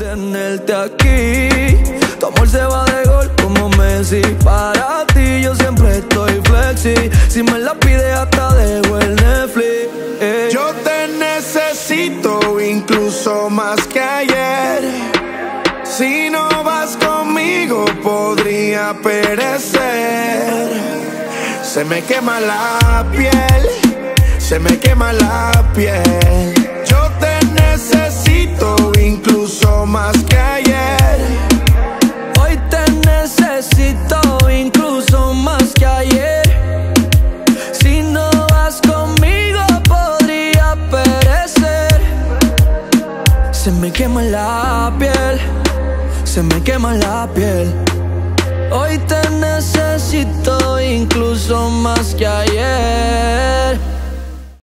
tenerte aquí. Tu amor se va de gol como Messi. Para ti yo siempre estoy flexi. Si me la pide hasta dejo el Netflix. Yo te necesito incluso más que ayer. Si no vas conmigo podría perecer. Se me quema la piel, se me quema la piel. Si no vas conmigo podría perecer. Se me quema la piel, se me quema la piel. Hoy te necesito incluso más que ayer.